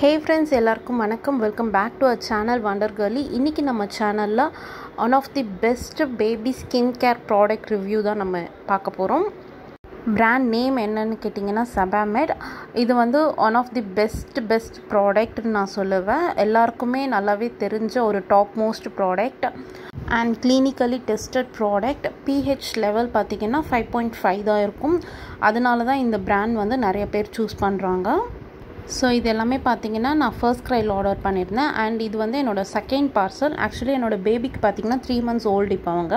ஹே friends எல்லாருக்கும் வணக்கம். Welcome back to a channel wonder girly இன்றைக்கி நம்ம சேனலில் one of the best baby skin care product review தான் நம்ம பார்க்க போகிறோம் பிராண்ட் நேம் என்னன்னு கேட்டிங்கன்னா சபாமெட் இது வந்து one of the best best ப்ராடக்ட்னு நான் சொல்லுவேன். எல்லாருக்குமே நல்லாவே தெரிஞ்ச ஒரு top most product and clinically tested product pH level பார்த்திங்கன்னா ஃபைவ் பாயிண்ட் ஃபைவ் தான் இருக்கும். அதனால தான் இந்த பிராண்ட் வந்து நிறைய பேர் சூஸ் பண்ணுறாங்க ஸோ இது எல்லாமே பார்த்தீங்கன்னா நான் ஃபர்ஸ்ட் க்ரையில் ஆர்டர் பண்ணியிருந்தேன் அண்ட் இது வந்து என்னோடய செகண்ட் பார்சல் ஆக்சுவலி என்னோடய பேபிக்கு பார்த்தீங்கன்னா த்ரீ மந்த்ஸ் ஓல்டு இப்போ அவங்க.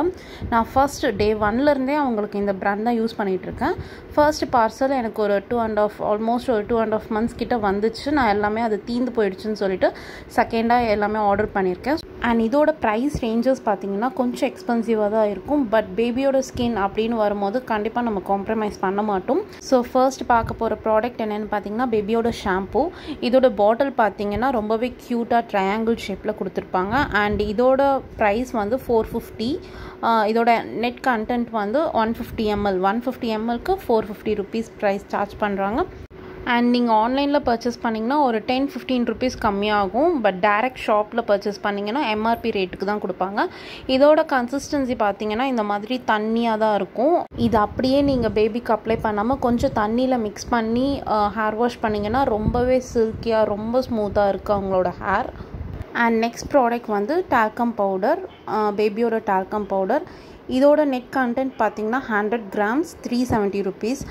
நான் ஃபர்ஸ்ட் டே ஒன்லேருந்தே அவங்களுக்கு இந்த ப்ராண்ட் தான் யூஸ் பண்ணிகிட்ருக்கேன் ஃபர்ஸ்ட் பார்சல் எனக்கு ஒரு டூ அண்ட் ஆஃப் ஆல்மோஸ்ட் ஒரு டூ அண்ட் ஆஃப் மந்த்ஸ் கிட்ட வந்துச்சு. நான் எல்லாமே அது தீந்து போயிடுச்சுன்னு சொல்லிட்டு செகண்டாக எல்லாமே ஆர்டர் பண்ணியிருக்கேன் அண்ட் இதோட ப்ரைஸ் ரேஞ்சஸ் பார்த்தீங்கன்னா கொஞ்சம் எக்ஸ்பென்சிவாக தான் இருக்கும். பட் பேபியோட ஸ்கின் அப்படின்னு வரும்போது கண்டிப்பாக நம்ம காம்ப்ரமைஸ் பண்ண மாட்டோம். ஸோ ஃபர்ஸ்ட் பார்க்க போகிற ப்ராடக்ட் என்னென்னு பார்த்தீங்கன்னா பேபியோட ஷாம்பூ இதோட பாட்டில் பார்த்தீங்கன்னா ரொம்பவே க்யூட்டாக ட்ரையாங்கிள் ஷேப்பில் கொடுத்துருப்பாங்க. அண்ட் இதோட ப்ரைஸ் வந்து ஃபோர் ஃபிஃப்டி இதோட நெட் கண்டென்ட் வந்து one fifty ml one fifty எம்எல்க்கு four fifty rupees price charge பண்ணுறாங்க அண்ட் நீங்கள் ஆன்லைனில் பர்ச்சேஸ் பண்ணிங்கன்னா ஒரு டென் ஃபிஃப்டீன் ருபீஸ் கம்மியாகும். பட் டேரெக்ட் ஷாப்பில் பர்ச்சேஸ் பண்ணிங்கன்னா எம்ஆர்பி ரேட்டுக்கு தான் கொடுப்பாங்க. இதோட கன்சிஸ்டன்சி பார்த்தீங்கன்னா இந்த மாதிரி தண்ணியாக தான் இருக்கும். இது அப்படியே நீங்கள் பேபிக்கு அப்ளை பண்ணாமல் கொஞ்சம் தண்ணியில் மிக்ஸ் பண்ணி ஹேர் வாஷ் பண்ணிங்கன்னா ரொம்பவே சில்கியாக ரொம்ப ஸ்மூத்தாக இருக்குது அவங்களோட ஹேர் அண்ட் நெக்ஸ்ட் ப்ராடக்ட் வந்து டால்கம் பவுடர் பேபியோட டால்கம் பவுடர் இதோட நெட் கண்டென்ட் பார்த்தீங்கன்னா hundred grams three seventy rupees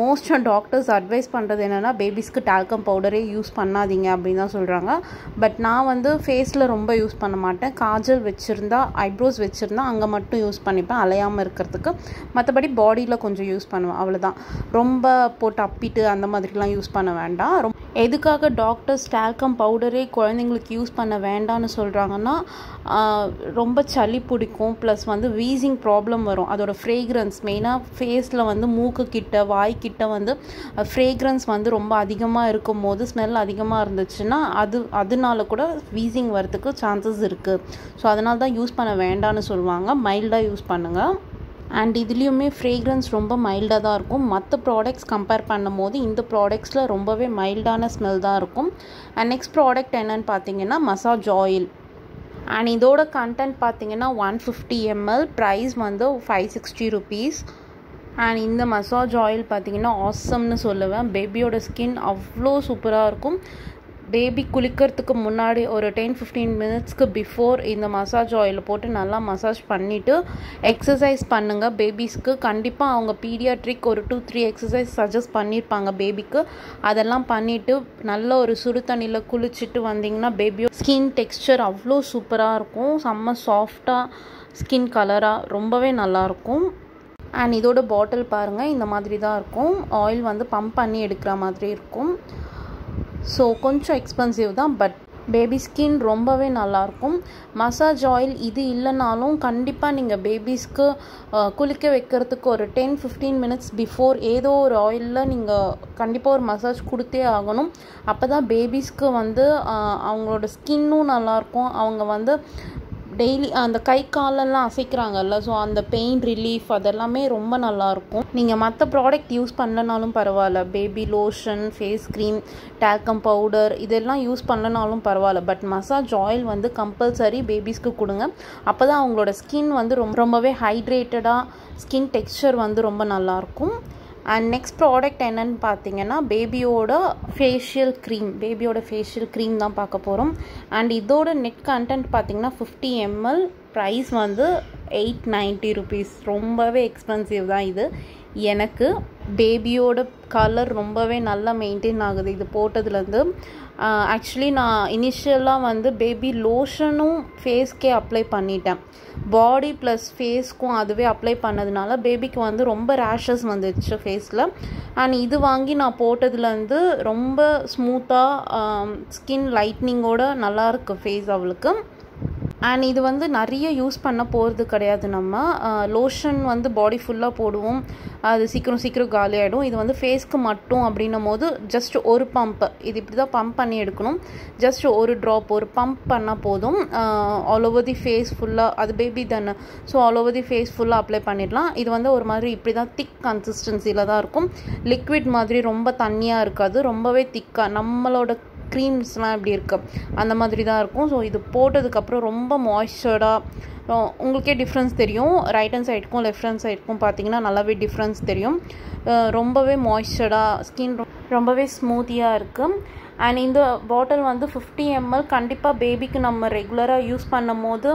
most doctors advise பண்ணுறது என்னென்னா பேபிஸ்க்கு டால்கம் பவுடரே யூஸ் பண்ணாதீங்க அப்படின்னு தான் சொல்கிறாங்க பட் நான் வந்து ஃபேஸில் ரொம்ப யூஸ் பண்ண மாட்டேன். காஜல் வச்சுருந்தா ஐப்ரோஸ் வச்சுருந்தா அங்கே மட்டும் யூஸ் பண்ணிப்பேன். அலையாமல் இருக்கிறதுக்கு. மற்றபடி பாடியில் கொஞ்சம் யூஸ் பண்ணுவேன். அவ்வளோதான் ரொம்ப போட்டு அப்பிட்டு அந்த மாதிரிலாம் யூஸ் பண்ண வேண்டாம். ரொம்ப எதுக்காக டாக்டர்ஸ் டால்கம் பவுடரே குழந்தைங்களுக்கு யூஸ் பண்ண வேண்டாம்னு சொல்கிறாங்கன்னா ரொம்ப சளி பிடிக்கும். ப்ளஸ் வந்து வீசிங் ப்ராப்ளம் வரும். அதோடய ஃப்ரேக்ரன்ஸ் மெயினாக ஃபேஸில் வந்து மூக்கு கிட்ட வாய்க்கிட்ட வந்து ஃப்ரேக்ரன்ஸ் வந்து ரொம்ப அதிகமாக இருக்கும் போது ஸ்மெல் அதிகமாக இருந்துச்சுன்னா அது அதனால கூட வீசிங் வரத்துக்கு சான்சஸ் இருக்குது ஸோ அதனால தான் யூஸ் பண்ண வேண்டாம்னு சொல்லுவாங்க. மைல்டாக யூஸ் பண்ணுங்கள் அண்ட் இதுலேயுமே ஃப்ரேக்ரன்ஸ் ரொம்ப மைல்டாக தான் இருக்கும். மற்ற ப்ராடக்ட்ஸ் கம்பேர் பண்ணும் போது இந்த ப்ராடக்ட்ஸில் ரொம்பவே மைல்டான ஸ்மெல் தான் இருக்கும். அண்ட் நெக்ஸ்ட் ப்ராடக்ட் என்னன்னு பார்த்தீங்கன்னா மசாஜ் ஆயில் அண்ட் இதோட கண்டென்ட் பார்த்தீங்கன்னா ஒன் ஃபிஃப்டி எம்எல் ப்ரைஸ் வந்து ஃபைவ் சிக்ஸ்டி ருபீஸ் அண்ட் இந்த மசாஜ் ஆயில் பார்த்தீங்கன்னா ஆசம்னு சொல்லுவேன். பேபியோட ஸ்கின் அவ்வளோ சூப்பராக இருக்கும். பேபி குளிக்கிறதுக்கு முன்னாடி ஒரு டென் ஃபிஃப்டீன் மினிட்ஸ்க்கு பிஃபோர் இந்த மசாஜ் ஆயில் போட்டு நல்லா மசாஜ் பண்ணிவிட்டு எக்ஸசைஸ் பண்ணுங்கள் பேபிஸ்க்கு கண்டிப்பாக அவங்க பீடியாட்ரிக் ஒரு டூ த்ரீ எக்ஸசைஸ் சஜஸ்ட் பண்ணியிருப்பாங்க பேபிக்கு அதெல்லாம் பண்ணிவிட்டு நல்ல ஒரு சுடு தண்ணியில் குளிச்சுட்டு வந்தீங்கன்னா பேபியோ ஸ்கின் டெக்ஸ்சர் அவ்வளோ சூப்பராக இருக்கும். செம்ம சாஃப்டாக ஸ்கின் கலராக ரொம்பவே நல்லாயிருக்கும் அண்ட் இதோட பாட்டில் பாருங்கள் இந்த மாதிரி தான் இருக்கும். ஆயில் வந்து பம்ப் பண்ணி எடுக்கிற மாதிரி இருக்கும். ஸோ கொஞ்சம் எக்ஸ்பென்சிவ் தான் பட் பேபி ஸ்கின் ரொம்பவே நல்லாயிருக்கும் மசாஜ் ஆயில் இது இல்லைனாலும் கண்டிப்பாக நீங்கள் பேபிஸ்க்கு குளிக்க வைக்கிறதுக்கு ஒரு டென் ஃபிஃப்டீன் மினிட்ஸ் பிஃபோர் ஏதோ ஒரு ஆயிலில் நீங்கள் கண்டிப்பாக ஒரு மசாஜ் கொடுத்தே ஆகணும். அப்போ தான் பேபிஸ்க்கு வந்து அவங்களோட ஸ்கின்னும் நல்லாயிருக்கும் அவங்க வந்து டெய்லி அந்த கை காலெல்லாம் அசைக்கிறாங்கல்ல ஸோ அந்த பெயின் ரிலீஃப் அதெல்லாமே ரொம்ப நல்லாயிருக்கும் நீங்கள் மற்ற ப்ராடக்ட் யூஸ் பண்ணலனாலும் பரவாயில்ல. Baby lotion face cream talcum powder இதெல்லாம் யூஸ் பண்ணலனாலும் பரவாயில்ல. பட் மசாஜ் ஆயில் வந்து கம்பல்சரி பேபிஸ்க்கு கொடுங்க. அப்போ தான் அவங்களோட ஸ்கின் வந்து ரொம்ப ரொம்பவே ஹைட்ரேட்டடாக ஸ்கின் டெக்ஸ்சர் வந்து ரொம்ப நல்லாயிருக்கும் அண்ட் நெக்ஸ்ட் ப்ராடக்ட் என்னன்னு பார்த்தீங்கன்னா பேபியோட ஃபேஷியல் க்ரீம் பேபியோட ஃபேஷியல் க்ரீம் தான் பார்க்க போகிறோம் அண்ட் இதோட நெட் கண்டென்ட் பார்த்தீங்கன்னா ஃபிஃப்டி எம்எல் ப்ரைஸ் வந்து எயிட் நைன்ட்டி ருபீஸ் ரொம்பவே எக்ஸ்பென்சிவ் தான் இது. எனக்கு பேபியோட கலர் ரொம்பவே நல்லா மெயின்டைன் ஆகுது. இது போட்டதுலேருந்து ஆக்சுவலி நான் இனிஷியலாக வந்து பேபி லோஷனும் ஃபேஸ்க்கே அப்ளை பண்ணிட்டேன். பாடி ப்ளஸ் ஃபேஸ்க்கும் அதுவே அப்ளை பண்ணதுனால பேபிக்கு வந்து ரொம்ப ரேஷஸ் வந்துடுச்சு ஃபேஸில் அண்ட் இது வாங்கி நான் போட்டதுலேருந்து ரொம்ப ஸ்மூத்தாக ஸ்கின் லைட்னிங்கோட நல்லாயிருக்கு ஃபேஸ் அவளுக்கு. அண்ட் இது வந்து நிறைய யூஸ் பண்ண போகிறது கிடையாது நம்ம. லோஷன் வந்து பாடி ஃபுல்லாக போடுவோம். அது சீக்கிரம் சீக்கிரம் காலி ஆகிடும் இது வந்து ஃபேஸ்க்கு மட்டும் அப்படின்னும் போது ஜஸ்ட் ஒரு பம்ப் இது இப்படி தான் பம்ப் பண்ணி எடுக்கணும். ஜஸ்ட் ஒரு ட்ராப் ஒரு பம்ப் பண்ணால் போதும். ஆல் ஓவர் தி ஃபேஸ் ஃபுல்லாக அது பேபி தானே. So all over the face ஃபுல்லாக அப்ளை பண்ணிடலாம். இது வந்து ஒரு மாதிரி இப்படி தான் திக் கன்சிஸ்டன்சியில் தான் இருக்கும். லிக்விட் மாதிரி ரொம்ப தண்ணியாக இருக்காது. ரொம்பவே திக்காக நம்மளோட க்ரீம்ஸ்லாம் எப்படி இருக்கு? அந்த மாதிரி தான் இருக்கும். ஸோ இது போட்டதுக்கப்புறம் ரொம்ப மாய்ஸ்சர்டாக உங்களுக்கே டிஃப்ரென்ஸ் தெரியும். ரைட் ஹேண்ட் சைடுக்கும் லெஃப்ட் ஹேண்ட் சைடுக்கும் பார்த்தீங்கன்னா நல்லாவே டிஃப்ரென்ஸ் தெரியும். ரொம்பவே மாய்ஸ்சர்டாக ஸ்கின் ரொம்பவே ஸ்மூத்தியாக இருக்குது அண்ட் இந்த பாட்டில் வந்து ஃபிஃப்டி எம்எல் கண்டிப்பாக பேபிக்கு நம்ம ரெகுலராக யூஸ் பண்ணும் போது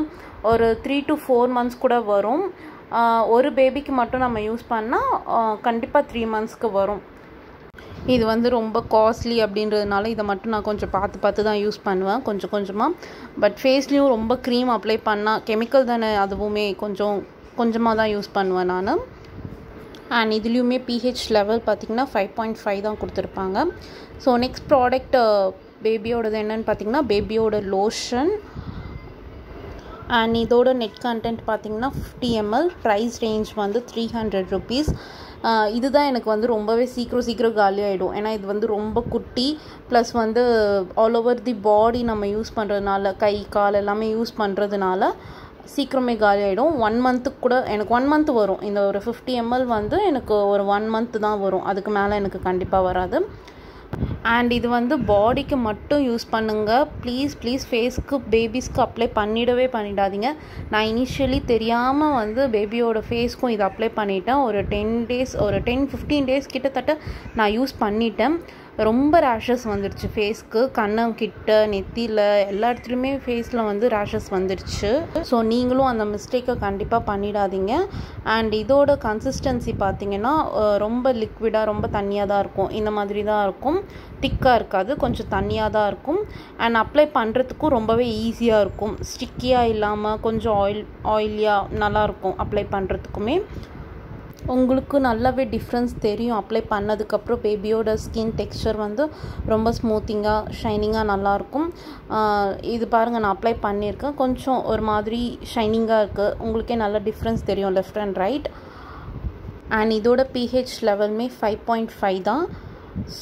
ஒரு த்ரீ டு ஃபோர் மந்த்ஸ் கூட வரும். ஒரு பேபிக்கு மட்டும் நம்ம யூஸ் பண்ணால் கண்டிப்பாக த்ரீ மந்த்ஸ்க்கு வரும். இது வந்து ரொம்ப காஸ்ட்லி அப்படின்றதுனால இதை மட்டும் நான் கொஞ்சம் பார்த்து பார்த்து தான் யூஸ் பண்ணுவேன். கொஞ்சம் கொஞ்சமாக பட் ஃபேஸ்லேயும் ரொம்ப க்ரீம் அப்ளை பண்ணால் கெமிக்கல் தானே அதுவுமே கொஞ்சம் கொஞ்சமாக தான் யூஸ் பண்ணுவேன் நான். அண்ட் இதுலேயுமே பிஹெச் லெவல் பார்த்திங்கன்னா ஃபைவ் பாயிண்ட் ஃபைவ் தான் கொடுத்துருப்பாங்க. ஸோ நெக்ஸ்ட் ப்ராடக்ட் பேபியோடது uh, என்னென்னு பார்த்தீங்கன்னா பேபியோட லோஷன் அண்ட் இதோட நெட் கண்டென்ட் பார்த்திங்கன்னா ஃபிஃப்டி எம்எல் ப்ரைஸ் ரேஞ்ச் வந்து த்ரீ ஹண்ட்ரட் ருபீஸ் இதுதான் எனக்கு வந்து ரொம்பவே சீக்கிரம் சீக்கிரம் காலி ஆகிடும் ஏன்னா இது வந்து ரொம்ப குட்டி. ப்ளஸ் வந்து ஆல் ஓவர் தி பாடி நம்ம யூஸ் பண்ணுறதுனால கை கால் எல்லாமே யூஸ் பண்ணுறதுனால சீக்கிரமே காலி ஆகிடும் ஒன் மந்த்துக்கு கூட எனக்கு ஒன் மந்த் வரும். இந்த ஒரு ஃபிஃப்டி எம்எல் வந்து எனக்கு ஒரு ஒன் மந்த் தான் வரும். அதுக்கு மேலே எனக்கு கண்டிப்பாக வராது. அண்ட் இது வந்து பாடிக்கு மட்டும் யூஸ் பண்ணுங்கள் ப்ளீஸ் ப்ளீஸ் ஃபேஸ்க்கு பேபிஸ்க்கு அப்ளை பண்ணிடவே பண்ணிடாதீங்க. நான் இனிஷியலி தெரியாமல் வந்து பேபியோட ஃபேஸ்க்கும் இது அப்ளை பண்ணிட்டேன். ஒரு டென் டேஸ் ஒரு டென் ஃபிஃப்டீன் டேஸ் கிட்டத்தட்ட நான் யூஸ் பண்ணிட்டேன். ரொம்ப ரேஷஸ் வந்துருச்சு. ஃபேஸ்க்கு கண்ணம் கிட்ட நெத்தியில் எல்லா இடத்துலையுமே ஃபேஸில் வந்து ரேஷஸ் வந்துருச்சு. ஸோ நீங்களும் அந்த மிஸ்டேக்கை கண்டிப்பாக பண்ணிடாதீங்க. அண்ட் இதோட கன்சிஸ்டன்சி பார்த்தீங்கன்னா ரொம்ப லிக்விடாக ரொம்ப தண்ணியாக தான் இருக்கும். இந்த மாதிரி தான் இருக்கும். திக்காக இருக்காது. கொஞ்சம் தண்ணியாக தான் இருக்கும். அண்ட் அப்ளை பண்ணுறதுக்கும் ரொம்பவே ஈஸியாக இருக்கும். ஸ்டிக்கியாக இல்லாமல் கொஞ்சம் ஆயில் ஆயிலியாக நல்லாயிருக்கும் அப்ளை பண்ணுறதுக்குமே உங்களுக்கு நல்லாவே டிஃப்ரென்ஸ் தெரியும். அப்ளை பண்ணதுக்கப்புறம் பேபியோட ஸ்கின் டெக்ஸ்சர் வந்து ரொம்ப ஸ்மூத்திங்காக ஷைனிங்காக நல்லாயிருக்கும் இது பாருங்கள் நான் அப்ளை பண்ணியிருக்கேன். கொஞ்சம் ஒரு மாதிரி ஷைனிங்காக இருக்குது உங்களுக்கே நல்ல டிஃப்ரென்ஸ் தெரியும் லெஃப்ட் அண்ட் ரைட் அண்ட் இதோட பிஹெச் லெவலுமே ஃபைவ் பாயிண்ட் ஃபைவ் தான்.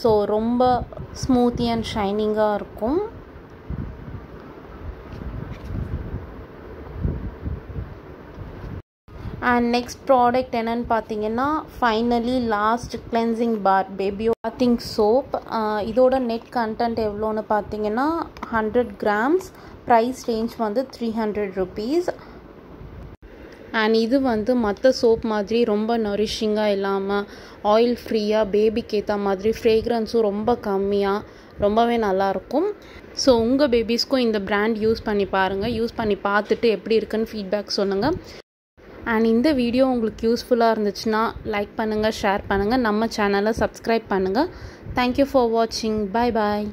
ஸோ ரொம்ப ஸ்மூத்தி அண்ட் ஷைனிங்காக இருக்கும். அண்ட் நெக்ஸ்ட் ப்ராடக்ட் என்னென்னு பார்த்தீங்கன்னா finally last cleansing bar baby bathing soap இதோட நெட் கண்டென்ட் எவ்வளோன்னு பார்த்தீங்கன்னா ஹண்ட்ரட் கிராம்ஸ் ப்ரைஸ் ரேஞ்ச் வந்து த்ரீ ஹண்ட்ரட் ருபீஸ் அண்ட் இது வந்து மற்ற சோப் மாதிரி ரொம்ப நரிஷிங்காக இல்லாமல் ஆயில் ஃப்ரீயாக பேபிக்கு ஏற்ற மாதிரி ஃப்ரேக்ரன்ஸும் ரொம்ப கம்மியாக ரொம்பவே நல்லாயிருக்கும் ஸோ உங்கள் பேபிஸ்க்கும் இந்த ப்ராண்ட் யூஸ் பண்ணி பாருங்கள் யூஸ் பண்ணி பார்த்துட்டு எப்படி இருக்குன்னு ஃபீட்பேக் சொல்லுங்கள் அண்ட் இந்த வீடியோ உங்களுக்கு யூஸ்ஃபுல்லாக இருந்துச்சுன்னா லைக் பண்ணுங்கள் ஷேர் பண்ணுங்கள் நம்ம சேனலை சப்ஸ்கிரைப் பண்ணுங்கள் தேங்க்யூ ஃபார் வாட்சிங் பாய் பாய்